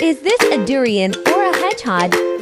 Is this a durian or a hedgehog?